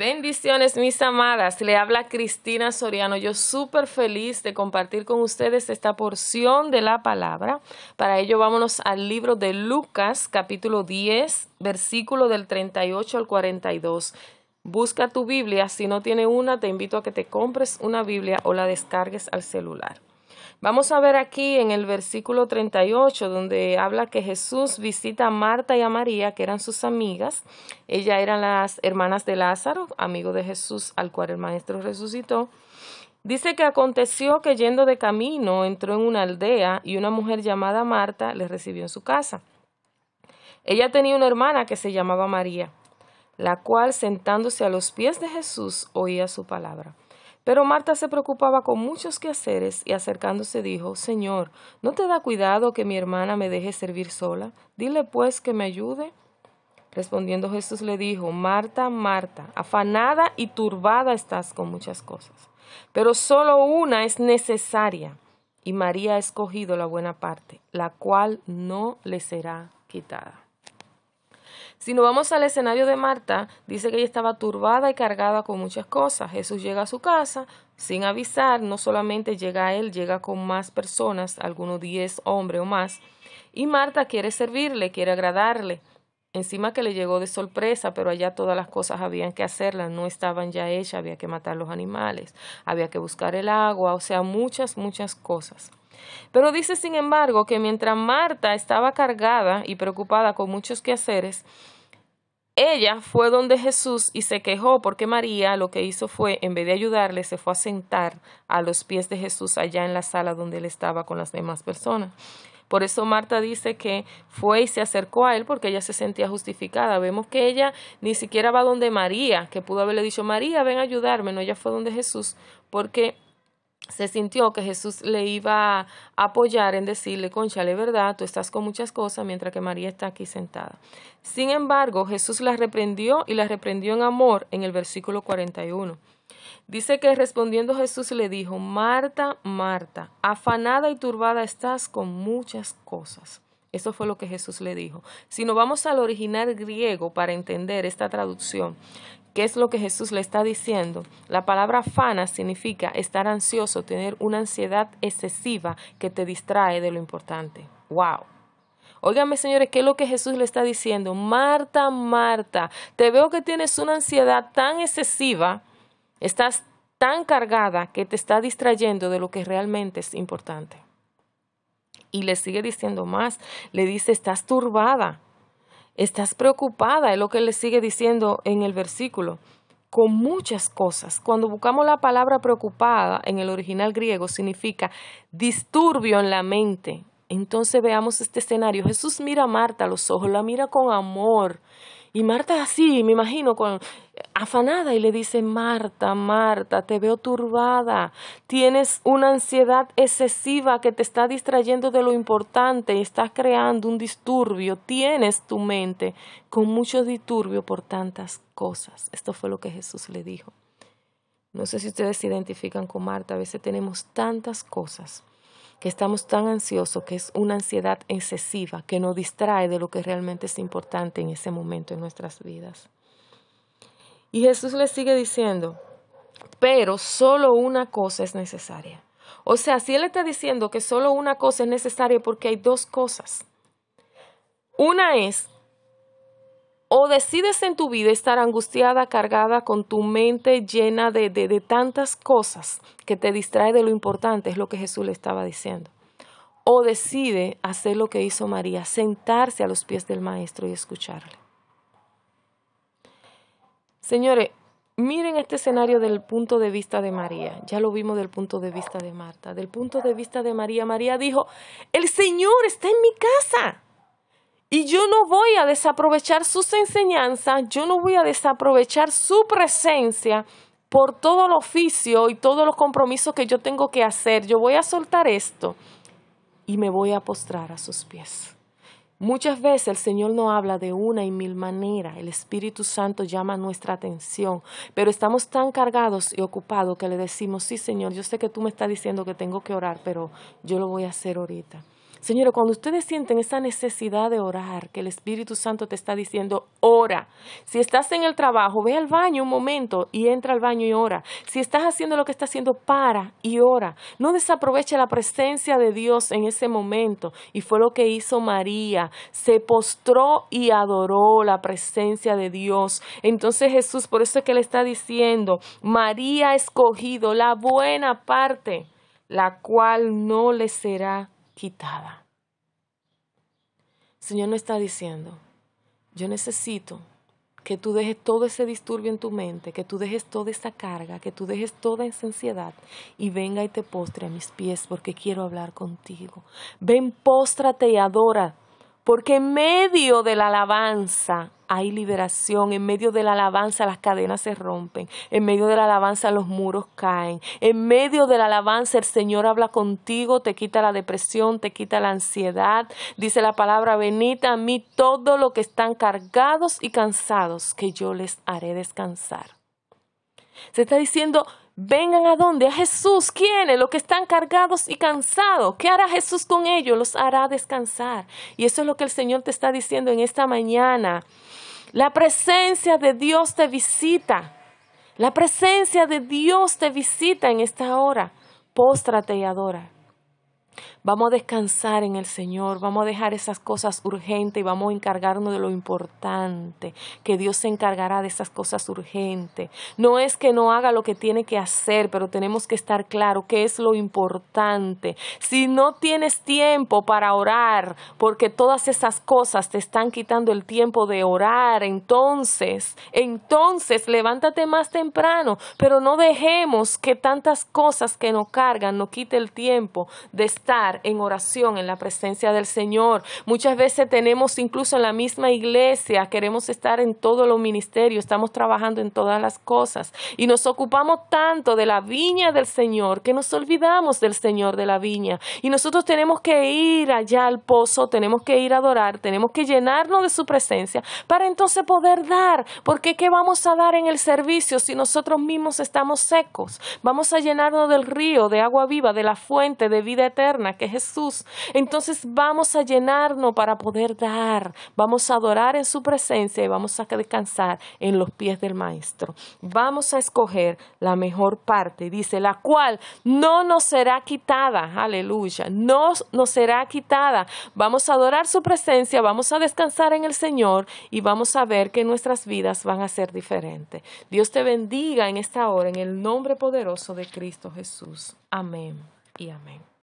Bendiciones, mis amadas. Le habla Cristina Soriano. Yo súper feliz de compartir con ustedes esta porción de la palabra. Para ello, vámonos al libro de Lucas, capítulo 10, versículo del 38 al 42. Busca tu Biblia. Si no tiene una, te invito a que te compres una Biblia o la descargues al celular. Vamos a ver aquí en el versículo 38, donde habla que Jesús visita a Marta y a María, que eran sus amigas. Ellas eran las hermanas de Lázaro, amigo de Jesús, al cual el Maestro resucitó. Dice que aconteció que yendo de camino entró en una aldea y una mujer llamada Marta le recibió en su casa. Ella tenía una hermana que se llamaba María, la cual sentándose a los pies de Jesús oía su palabra. Pero Marta se preocupaba con muchos quehaceres y acercándose dijo, Señor, ¿no te da cuidado que mi hermana me deje servir sola? Dile pues que me ayude. Respondiendo Jesús le dijo, Marta, Marta, afanada y turbada estás con muchas cosas, pero solo una es necesaria, y María ha escogido la buena parte, la cual no le será quitada. Si nos vamos al escenario de Marta, dice que ella estaba turbada y cargada con muchas cosas. Jesús llega a su casa sin avisar, no solamente llega a él, llega con más personas, algunos diez hombres o más, y Marta quiere servirle, quiere agradarle. Encima que le llegó de sorpresa, pero allá todas las cosas habían que hacerlas, no estaban ya hechas, había que matar los animales, había que buscar el agua, o sea, muchas, muchas cosas. Pero dice, sin embargo, que mientras Marta estaba cargada y preocupada con muchos quehaceres, ella fue donde Jesús y se quejó porque María lo que hizo fue, en vez de ayudarle, se fue a sentar a los pies de Jesús allá en la sala donde él estaba con las demás personas. Por eso Marta dice que fue y se acercó a él porque ella se sentía justificada. Vemos que ella ni siquiera va donde María, que pudo haberle dicho, María, ven a ayudarme. No, ella fue donde Jesús porque se sintió que Jesús le iba a apoyar en decirle, conchale, verdad, tú estás con muchas cosas mientras que María está aquí sentada. Sin embargo, Jesús la reprendió y la reprendió en amor en el versículo 41. Dice que respondiendo Jesús le dijo, Marta, Marta, afanada y turbada estás con muchas cosas. Eso fue lo que Jesús le dijo. Si nos vamos al original griego para entender esta traducción, ¿Qué es lo que Jesús le está diciendo? La palabra fana significa estar ansioso, tener una ansiedad excesiva que te distrae de lo importante. ¡Wow! Óigame, señores, ¿qué es lo que Jesús le está diciendo? Marta, Marta, te veo que tienes una ansiedad tan excesiva, estás tan cargada que te está distrayendo de lo que realmente es importante. Y le sigue diciendo más, le dice, estás turbada, Estás preocupada, es lo que le sigue diciendo en el versículo, con muchas cosas. Cuando buscamos la palabra preocupada en el original griego significa disturbio en la mente. Entonces veamos este escenario. Jesús mira a Marta a los ojos, la mira con amor y Marta así, me imagino, con afanada y le dice, Marta, Marta, te veo turbada, tienes una ansiedad excesiva que te está distrayendo de lo importante y estás creando un disturbio, tienes tu mente con mucho disturbio por tantas cosas. Esto fue lo que Jesús le dijo. No sé si ustedes se identifican con Marta, a veces tenemos tantas cosas que estamos tan ansiosos, que es una ansiedad excesiva que nos distrae de lo que realmente es importante en ese momento en nuestras vidas. Y Jesús le sigue diciendo, pero solo una cosa es necesaria. O sea, si Él está diciendo que solo una cosa es necesaria porque hay dos cosas. Una es o decides en tu vida estar angustiada, cargada, con tu mente llena de, de, tantas cosas que te distrae de lo importante, es lo que Jesús le estaba diciendo. O decide hacer lo que hizo María, sentarse a los pies del Maestro y escucharle. Señores, miren este escenario del punto de vista de María. Ya lo vimos del punto de vista de Marta. Del punto de vista de María, María dijo, el Señor está en mi casa. Y yo no voy a desaprovechar sus enseñanzas, yo no voy a desaprovechar su presencia por todo el oficio y todos los compromisos que yo tengo que hacer. Yo voy a soltar esto y me voy a postrar a sus pies. Muchas veces el Señor no habla de una y mil maneras, el Espíritu Santo llama nuestra atención, pero estamos tan cargados y ocupados que le decimos, sí Señor, yo sé que tú me estás diciendo que tengo que orar, pero yo lo voy a hacer ahorita. Señores, cuando ustedes sienten esa necesidad de orar, que el Espíritu Santo te está diciendo, ora. Si estás en el trabajo, ve al baño un momento y entra al baño y ora. Si estás haciendo lo que estás haciendo, para y ora. No desaproveche la presencia de Dios en ese momento. Y fue lo que hizo María. Se postró y adoró la presencia de Dios. Entonces Jesús, por eso es que le está diciendo, María ha escogido la buena parte, la cual no le será quitada. Señor no está diciendo, yo necesito que tú dejes todo ese disturbio en tu mente, que tú dejes toda esa carga, que tú dejes toda esa ansiedad y venga y te postre a mis pies porque quiero hablar contigo. Ven, póstrate y adora porque en medio de la alabanza hay liberación, en medio de la alabanza las cadenas se rompen, en medio de la alabanza los muros caen, en medio de la alabanza el Señor habla contigo, te quita la depresión, te quita la ansiedad, dice la palabra, venid a mí todo lo que están cargados y cansados, que yo les haré descansar. Se está diciendo, Vengan a dónde? A Jesús. ¿Quiénes? Los que están cargados y cansados. ¿Qué hará Jesús con ellos? Los hará descansar. Y eso es lo que el Señor te está diciendo en esta mañana. La presencia de Dios te visita. La presencia de Dios te visita en esta hora. Póstrate y adora. Vamos a descansar en el Señor, vamos a dejar esas cosas urgentes y vamos a encargarnos de lo importante, que Dios se encargará de esas cosas urgentes. No es que no haga lo que tiene que hacer, pero tenemos que estar claro qué es lo importante. Si no tienes tiempo para orar, porque todas esas cosas te están quitando el tiempo de orar, entonces, entonces levántate más temprano, pero no dejemos que tantas cosas que nos cargan nos quite el tiempo de en oración en la presencia del Señor. Muchas veces tenemos incluso en la misma iglesia, queremos estar en todos los ministerios, estamos trabajando en todas las cosas y nos ocupamos tanto de la viña del Señor que nos olvidamos del Señor de la viña. Y nosotros tenemos que ir allá al pozo, tenemos que ir a adorar, tenemos que llenarnos de su presencia para entonces poder dar, porque ¿qué vamos a dar en el servicio si nosotros mismos estamos secos? Vamos a llenarnos del río de agua viva, de la fuente de vida eterna que Jesús. Entonces vamos a llenarnos para poder dar, vamos a adorar en su presencia y vamos a descansar en los pies del Maestro. Vamos a escoger la mejor parte, dice, la cual no nos será quitada, aleluya, no nos será quitada. Vamos a adorar su presencia, vamos a descansar en el Señor y vamos a ver que nuestras vidas van a ser diferentes. Dios te bendiga en esta hora, en el nombre poderoso de Cristo Jesús. Amén y amén.